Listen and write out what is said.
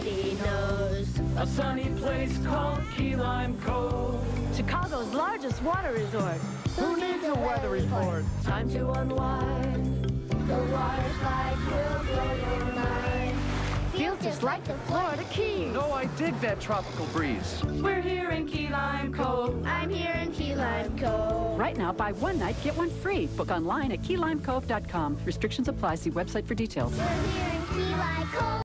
everybody knows. A sunny place called Key Lime Cove. Chicago's largest water resort. Who needs a weather report? Time to unwind. The water slide will blow your mind. Feels just like the Florida Keys. No, I dig that tropical breeze. We're here in Key Lime Cove. I'm here in Key Lime Cove. Right now, buy one night, get one free. Book online at keylimecove.com. Restrictions apply. See website for details.